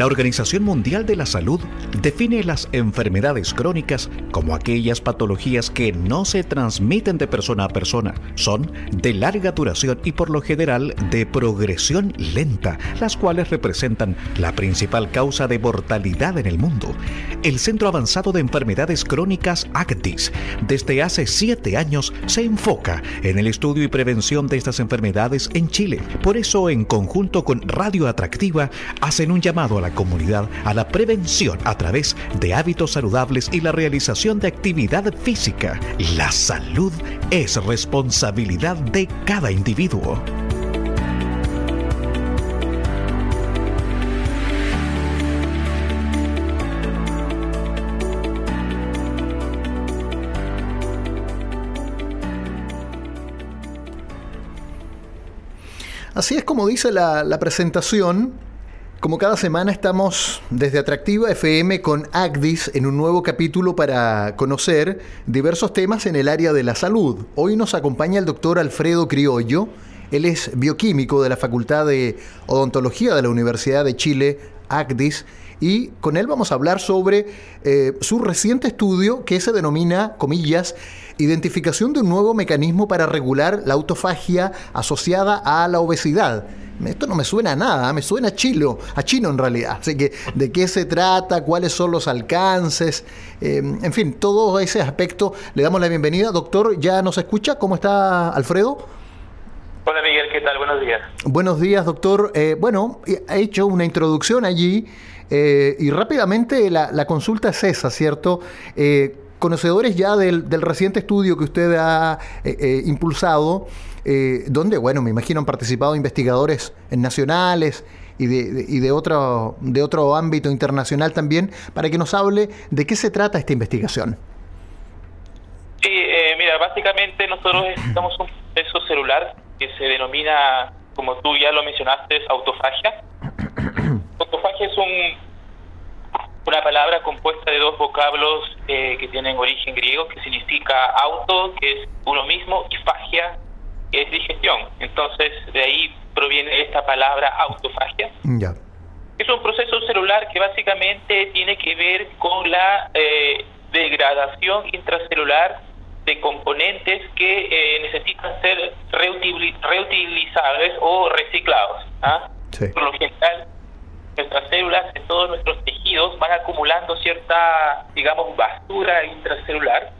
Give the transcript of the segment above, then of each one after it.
La Organización Mundial de la Salud define las enfermedades crónicas como aquellas patologías que no se transmiten de persona a persona, son de larga duración y por lo general de progresión lenta, las cuales representan la principal causa de mortalidad en el mundo. El Centro Avanzado de Enfermedades Crónicas ACTIS desde hace siete años se enfoca en el estudio y prevención de estas enfermedades en Chile. Por eso, en conjunto con Radio Atractiva, hacen un llamado a la comunidad a la prevención a través de hábitos saludables y la realización de actividad física. La salud es responsabilidad de cada individuo. Así es como dice la, presentación, como cada semana estamos desde Atractiva FM con ACDIS en un nuevo capítulo para conocer diversos temas en el área de la salud. Hoy nos acompaña el doctor Alfredo Criollo. Él es bioquímico de la Facultad de Odontología de la Universidad de Chile, ACDIS, y con él vamos a hablar sobre eh, su reciente estudio que se denomina, comillas, identificación de un nuevo mecanismo para regular la autofagia asociada a la obesidad esto no me suena a nada, me suena a chilo, a chino en realidad. Así que, ¿de qué se trata? ¿Cuáles son los alcances? Eh, en fin, todo ese aspecto le damos la bienvenida. Doctor, ¿ya nos escucha? ¿Cómo está Alfredo? Hola Miguel, ¿qué tal? Buenos días. Buenos días, doctor. Eh, bueno, ha hecho una introducción allí eh, y rápidamente la, consulta es esa, ¿cierto? Conocedores ya del, reciente estudio que usted ha impulsado, eh, donde, bueno, me imagino han participado investigadores nacionales y de, y de, otro, de otro ámbito internacional también, para que nos hable de qué se trata esta investigación. Sí, eh, mira, básicamente nosotros estamos un proceso celular que se denomina, como tú ya lo mencionaste, autofagia. autofagia es un una palabra compuesta de dos vocablos eh, que tienen origen griego, que significa auto, que es uno mismo, y fagia, es digestión. Entonces, de ahí proviene esta palabra autofagia. Ya. Es un proceso celular que básicamente tiene que ver con la eh, degradación intracelular de componentes que eh, necesitan ser reutilizables o reciclados. ¿ah? Por lo general, nuestras células, en todos nuestros tejidos, van acumulando cierta, digamos, basura intracelular.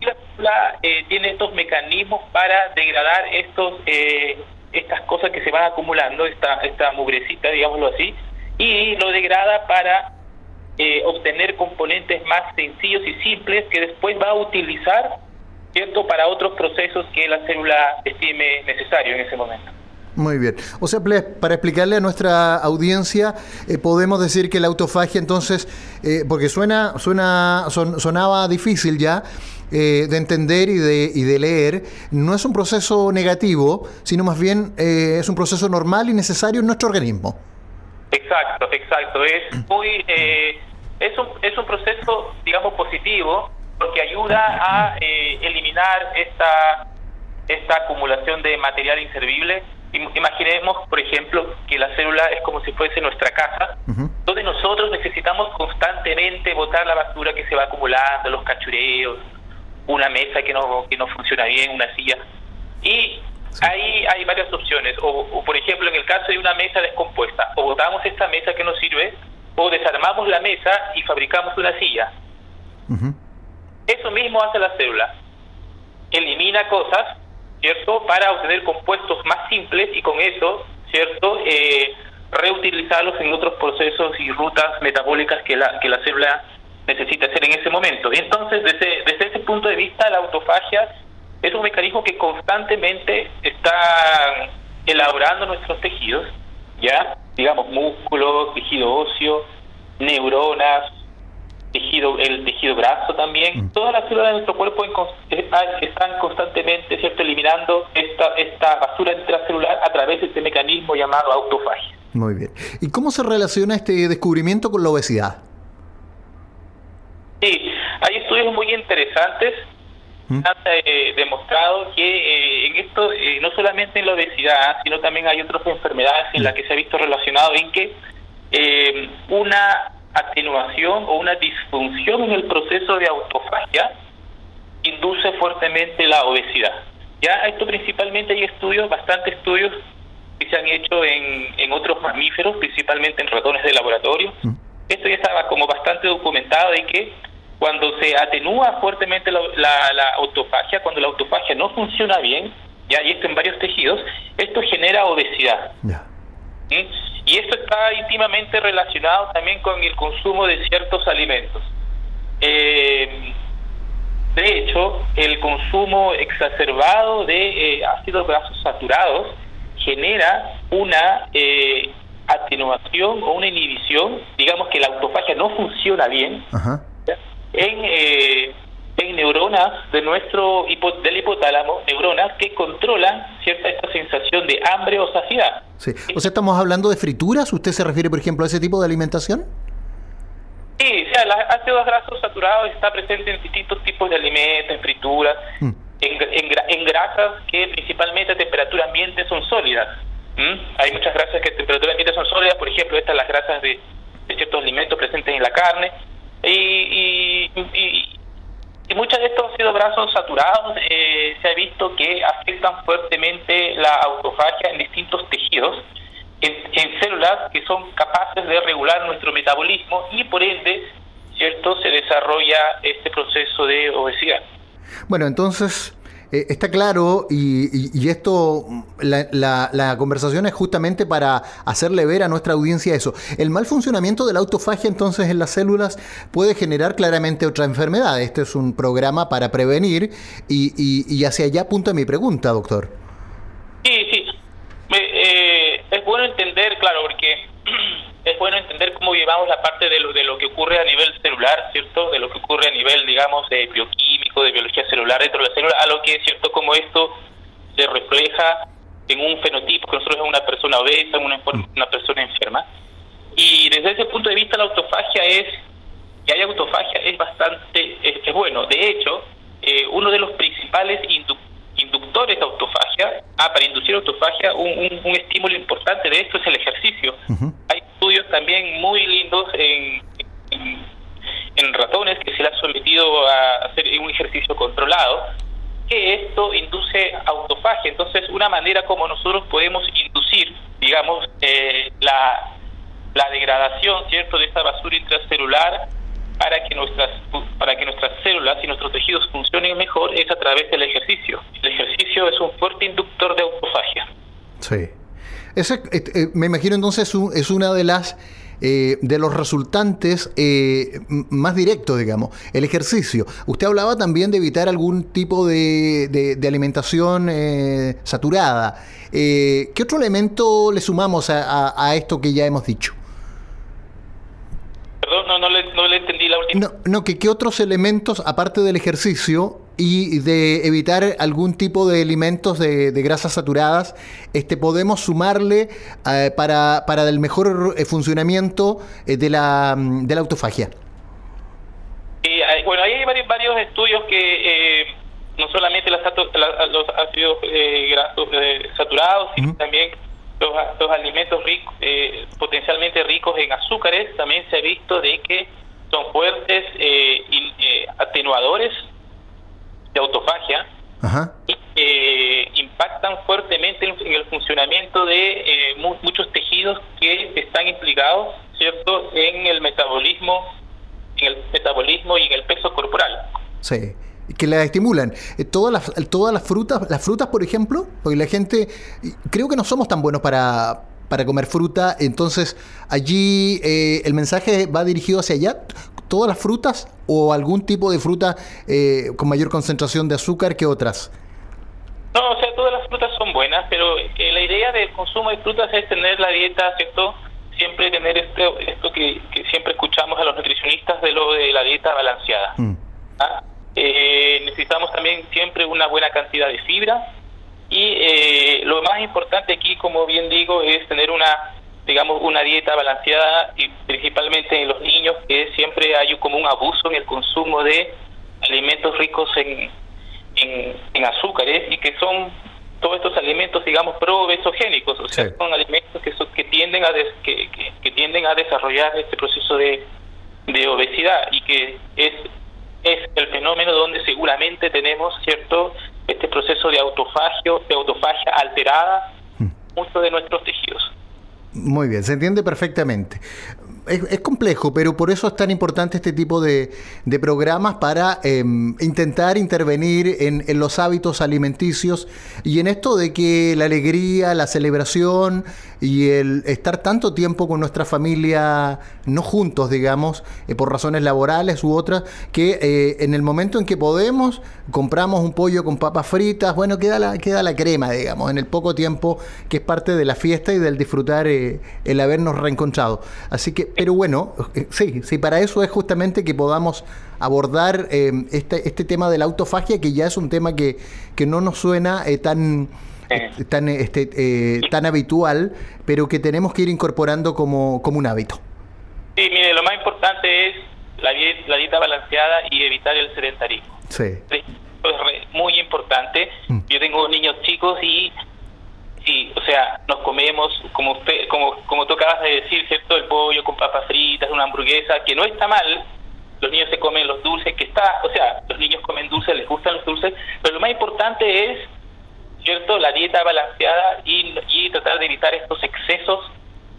Y la célula eh, tiene estos mecanismos para degradar estos eh, estas cosas que se van acumulando, esta, esta mugrecita, digámoslo así, y lo degrada para eh, obtener componentes más sencillos y simples que después va a utilizar cierto para otros procesos que la célula estime necesario en ese momento. Muy bien. O sea, para explicarle a nuestra audiencia, podemos decir que la autofagia entonces, porque suena, suena, sonaba difícil ya, eh, de entender y de, y de leer no es un proceso negativo, sino más bien eh, es un proceso normal y necesario en nuestro organismo. Exacto, exacto. Es muy eh, es, un, es un proceso, digamos, positivo porque ayuda a eliminar esta esta acumulación de material inservible. Imaginemos, por ejemplo, que la célula es como si fuese nuestra casa, donde nosotros necesitamos constantemente botar la basura que se va acumulando, los cachureos, una mesa que no, que no funciona bien, una silla. Y ahí hay varias opciones. O, por ejemplo, en el caso de una mesa descompuesta, o botamos esta mesa que nos sirve, o desarmamos la mesa y fabricamos una silla. Eso mismo hace la célula. Elimina cosas, ¿cierto? Para obtener compuestos más simples y con eso, ¿cierto? Eh, reutilizarlos en otros procesos y rutas metabólicas que la, que la célula necesita hacer en ese momento. Entonces, desde, desde ese punto de vista, la autofagia es un mecanismo que constantemente está elaborando nuestros tejidos, ¿ya? Digamos, músculo, tejido óseo, neuronas, tejido el tejido graso también. Mm. Todas las células de nuestro cuerpo eh, están constantemente cierto eliminando esta, esta basura intracelular a través de este mecanismo llamado autofagia. Muy bien. ¿Y cómo se relaciona este descubrimiento con la obesidad? Sí, hay estudios muy interesantes ¿Mm? han eh, demostrado que eh, en esto, eh, no solamente en la obesidad, sino también hay otras enfermedades en las que se ha visto relacionado en que una atenuación o una disfunción en el proceso de autofagia induce fuertemente la obesidad. Ya esto principalmente hay estudios, bastantes estudios que se han hecho en, en otros mamíferos, principalmente en ratones de laboratorio. Mm. Esto ya estaba como bastante documentado de que cuando se atenúa fuertemente la, la, autofagia, cuando la autofagia no funciona bien, ya y esto en varios tejidos, esto genera obesidad. Y esto está íntimamente relacionado también con el consumo de ciertos alimentos. Eh, de hecho, el consumo exacerbado de eh, ácidos grasos saturados genera una eh, atenuación o una inhibición, digamos que la autofagia no funciona bien, en, eh, en neuronas de nuestro del hipotálamo, neuronas que controlan cierta esta sensación de hambre o saciedad. Sí. O sea, estamos hablando de frituras. ¿Usted se refiere, por ejemplo, a ese tipo de alimentación? Sí, o sea, los ácidos grasos saturados está presente en distintos tipos de alimentos, en frituras, mm. en, en, grasas que principalmente a temperatura ambiente son sólidas. Hay muchas grasas que a temperatura ambiente son sólidas, por ejemplo, estas las grasas de, ciertos alimentos presentes en la carne. Y, y, y, muchos de estos grasos saturados eh, se ha visto que afectan fuertemente la autofagia en distintos tejidos en, células que son capaces de regular nuestro metabolismo y por ende, ¿cierto?, se desarrolla este proceso de obesidad. Bueno, entonces... Eh, está claro y, esto, la, la, conversación es justamente para hacerle ver a nuestra audiencia eso. El mal funcionamiento de la autofagia entonces en las células puede generar claramente otra enfermedad. Este es un programa para prevenir y, hacia allá apunta mi pregunta, doctor. Sí, sí. Eh, es bueno entender, claro, porque es bueno entender cómo llevamos la parte de lo, de lo que ocurre a nivel celular, ¿cierto? De lo que ocurre a nivel, digamos, de de biología celular dentro de la célula, a lo que, ¿cierto? Como esto se refleja en un fenotipo, que nosotros es una persona obesa, una, una persona enferma. Y desde ese punto de vista la autofagia es, que haya autofagia es bastante, es, bueno. De hecho, eh, uno de los principales inductores inductores de autofagia. Ah, para inducir autofagia, un, un, estímulo importante de esto es el ejercicio. Hay estudios también muy lindos en, en, ratones que se les ha sometido a hacer un ejercicio controlado, que esto induce autofagia. Entonces, una manera como nosotros podemos inducir, digamos, eh, la, la degradación, ¿cierto?, de esta basura intracelular para que nuestras para que nuestras células y nuestros tejidos funcionen mejor es a través del ejercicio. El ejercicio es un fuerte inductor de autofagia. Sí. Ese, eh, eh, me imagino entonces es una de las eh, de los resultantes más directos, digamos, el ejercicio. Usted hablaba también de evitar algún tipo de, de, alimentación saturada. ¿Qué otro elemento le sumamos a esto que ya hemos dicho? no, no, le, no le entendí la última. No, no, que qué otros elementos, aparte del ejercicio y de evitar algún tipo de alimentos de, grasas saturadas, este, podemos sumarle eh, para, para el mejor eh, funcionamiento eh, de, la, de la autofagia. bueno, hay varios, varios estudios que no solamente los ácidos grasos saturados, sino también los, alimentos ricos, eh, potencialmente ricos en azúcares, también se ha visto de que son fuertes eh, eh, atenuadores de autofagia y impactan fuertemente en, el funcionamiento de muchos tejidos que están implicados, cierto, en el metabolismo, en el metabolismo y en el peso corporal. Sí que la estimulan. Eh, todas las, todas las frutas, las frutas, por ejemplo, porque la gente, creo que no somos tan buenos para, para comer fruta, entonces allí eh, el mensaje va dirigido hacia allá. Todas las frutas o algún tipo de fruta eh, con mayor concentración de azúcar que otras. No, o sea, todas las frutas son buenas, pero la idea del consumo de frutas es tener la dieta, ¿cierto? Siempre tener esto, esto que, siempre escuchamos a los nutricionistas de lo de la dieta balanceada. Mm. ¿Ah? Eh, necesitamos también siempre una buena cantidad de fibra y eh, lo más importante aquí, como bien digo, es tener una digamos una dieta balanceada y principalmente en los niños que siempre hay como un abuso en el consumo de alimentos ricos en, en, azúcares y que son todos estos alimentos, digamos, pro-obesogénicos, o sea, son alimentos que, que tienden a que, que, tienden a desarrollar este proceso de, de obesidad y que es es el fenómeno donde seguramente tenemos cierto este proceso de autofagio, de autofagia alterada, hmm. muchos de nuestros tejidos. Muy bien, se entiende perfectamente es, complejo, pero por eso es tan importante este tipo de, programas para em, intentar intervenir en, los hábitos alimenticios y en esto de que la alegría, la celebración y el estar tanto tiempo con nuestra familia, no juntos, digamos, eh, por razones laborales u otras, que eh, en el momento en que podemos, compramos un pollo con papas fritas, bueno, queda la, queda la crema, digamos, en el poco tiempo que es parte de la fiesta y del disfrutar eh, el habernos reencontrado. Así que pero bueno, eh, sí, sí, para eso es justamente que podamos abordar eh, este, este tema de la autofagia, que ya es un tema que, que no nos suena eh, tan, tan, este, tan habitual, pero que tenemos que ir incorporando como, como un hábito. Sí, mire, lo más importante es la, la dieta balanceada y evitar el sedentarismo. Sí. es muy importante. Mm. Yo tengo niños chicos y Sí, o sea, nos comemos, como usted, como, como tú acabas de decir, ¿cierto? El pollo con papas fritas, una hamburguesa, que no está mal. Los niños se comen los dulces, que está, o sea, los niños comen dulces, les gustan los dulces, pero lo más importante es, ¿cierto? La dieta balanceada y, tratar de evitar estos excesos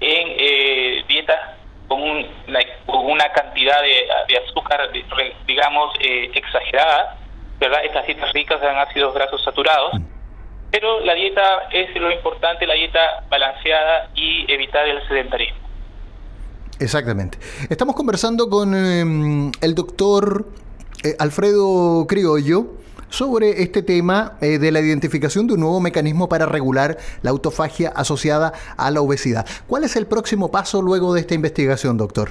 en eh, dietas con, una cantidad de, azúcar, digamos, eh, exagerada, ¿verdad? Estas dietas ricas en ácidos grasos saturados pero la dieta es lo importante, la dieta balanceada y evitar el sedentarismo. Exactamente. Estamos conversando con em, el doctor eh, Alfredo Criollo sobre este tema eh, de la identificación de un nuevo mecanismo para regular la autofagia asociada a la obesidad. ¿Cuál es el próximo paso luego de esta investigación, doctor?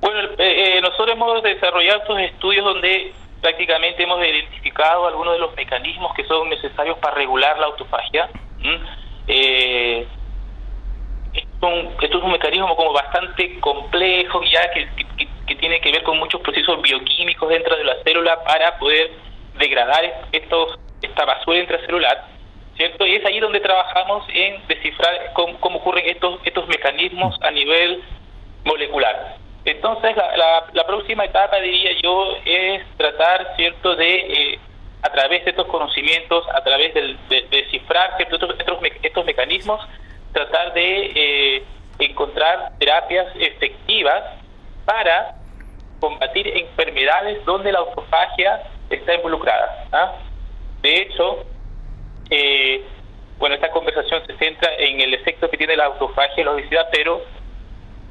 Bueno, eh, nosotros hemos desarrollado estos estudios donde prácticamente hemos identificado algunos de los mecanismos que son necesarios para regular la autofagia. Eh, esto es un mecanismo como bastante complejo ya que, tiene que ver con muchos procesos bioquímicos dentro de la célula para poder degradar estos esta basura intracelular cierto y es ahí donde trabajamos en descifrar cómo, cómo ocurren estos estos mecanismos a nivel molecular entonces, la, próxima etapa, diría yo, es tratar, ¿cierto?, de, eh, a través de estos conocimientos, a través de, descifrar estos, estos, mecanismos, tratar de eh, encontrar terapias efectivas para combatir enfermedades donde la autofagia está involucrada. ¿ah? De hecho, eh, bueno, esta conversación se centra en el efecto que tiene la autofagia en la obesidad, pero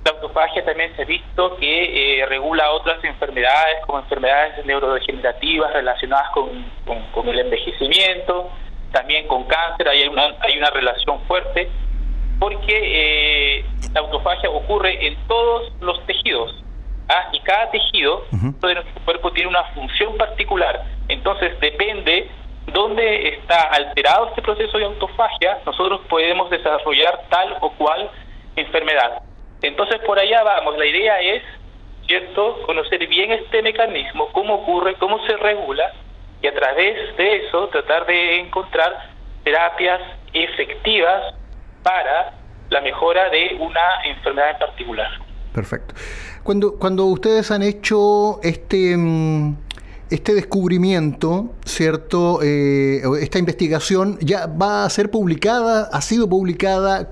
la autofagia también se ha visto que eh, regula otras enfermedades, como enfermedades neurodegenerativas relacionadas con, con, el envejecimiento, también con cáncer, hay una, hay una relación fuerte, porque eh, la autofagia ocurre en todos los tejidos, ¿ah? y cada tejido de nuestro cuerpo tiene una función particular, entonces depende dónde está alterado este proceso de autofagia, nosotros podemos desarrollar tal o cual enfermedad. Entonces por allá vamos, la idea es, ¿cierto?, conocer bien este mecanismo, cómo ocurre, cómo se regula, y a través de eso tratar de encontrar terapias efectivas para la mejora de una enfermedad en particular. Perfecto. Cuando, cuando ustedes han hecho este... Este descubrimiento, ¿cierto? Eh, esta investigación ya va a ser publicada, ha sido publicada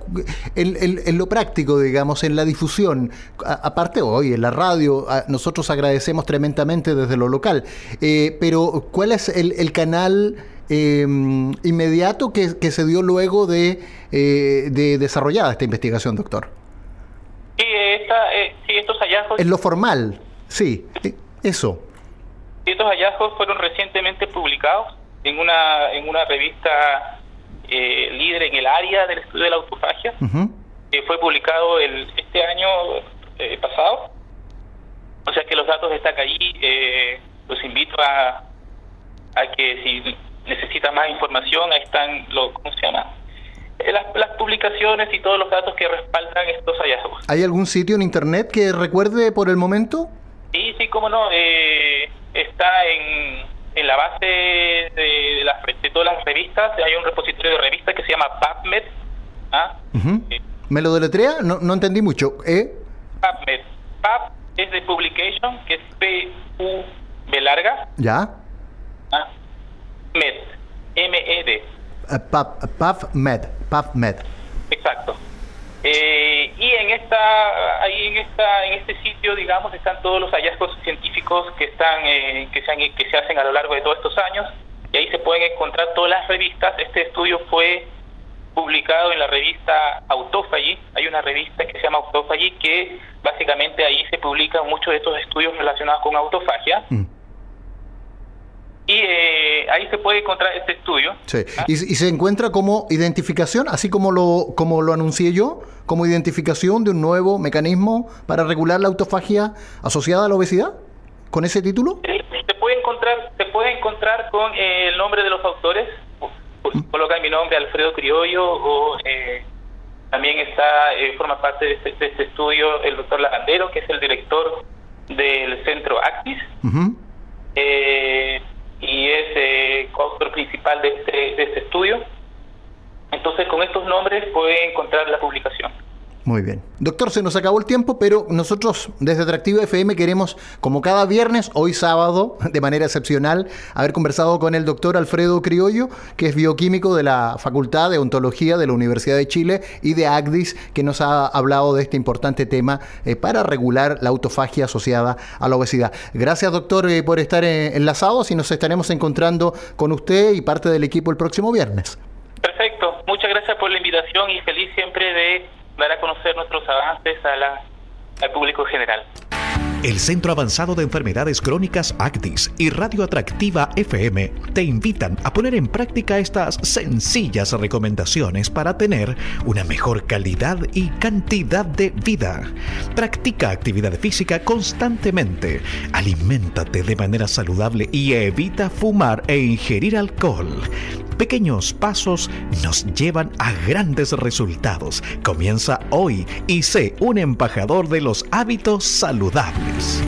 en, lo práctico, digamos, en la difusión. aparte hoy, en la radio, nosotros agradecemos tremendamente desde lo local. Eh, pero, ¿cuál es el, canal em, inmediato que, se dio luego de, eh, de desarrollada esta investigación, doctor? Sí, estos hallazgos... En lo formal, sí, eso. Estos hallazgos fueron recientemente publicados en una, en una revista eh, líder en el área del estudio de la autofagia, que fue publicado el, este año eh, pasado. O sea que los datos están allí. Eh, los invito a, a que si necesitan más información, ahí están, los, ¿cómo se llama? Eh, las, las, publicaciones y todos los datos que respaldan estos hallazgos. ¿Hay algún sitio en Internet que recuerde por el momento? Sí, sí, cómo no. Eh, está en en la base de, las, de todas las revistas hay un repositorio de revistas que se llama PubMed. ¿ah? Eh, ¿Me lo deletrea? No, no entendí mucho. ¿Eh? PubMed. Pub es de Publication, que es P-U-B larga. ¿Ya? ¿Ah? Med. M-E-D. Uh, PubMed. PubMed. Exacto. Eh, esta, ahí en esta, en este sitio, digamos, están todos los hallazgos científicos que están, eh, que se que se hacen a lo largo de todos estos años, y ahí se pueden encontrar todas las revistas. Este estudio fue publicado en la revista Autophagy. Hay una revista que se llama Autophagy que básicamente ahí se publican muchos de estos estudios relacionados con autofagia. Mm. Y eh, ahí se puede encontrar este estudio. Sí. ¿Y, se encuentra como identificación, así como lo, como lo anuncié yo, como identificación de un nuevo mecanismo para regular la autofagia asociada a la obesidad? ¿Con ese título? se puede encontrar, se puede encontrar con eh, el nombre de los autores. ¿Mm? Colocan mi nombre, Alfredo Criollo, o eh, también está forma parte este, de este, estudio el doctor Lavandero, que es el director del centro Actis y es eh, coautor principal de este, de este estudio. Entonces, con estos nombres puede encontrar la publicación. Muy bien. Doctor, se nos acabó el tiempo, pero nosotros desde Atractivo FM queremos, como cada viernes, hoy sábado, de manera excepcional, haber conversado con el doctor Alfredo Criollo, que es bioquímico de la Facultad de Ontología de la Universidad de Chile y de ACDIS, que nos ha hablado de este importante tema eh, para regular la autofagia asociada a la obesidad. Gracias, doctor, eh, por estar eh, enlazados y nos estaremos encontrando con usted y parte del equipo el próximo viernes. Perfecto. Muchas gracias por la invitación y feliz siempre de dar a conocer nuestros avances al público general. El Centro Avanzado de Enfermedades Crónicas ACTIS y Radio Atractiva FM te invitan a poner en práctica estas sencillas recomendaciones para tener una mejor calidad y cantidad de vida. Practica actividad física constantemente, aliméntate de manera saludable y evita fumar e ingerir alcohol. Pequeños pasos nos llevan a grandes resultados. Comienza hoy y sé un embajador de los hábitos saludables.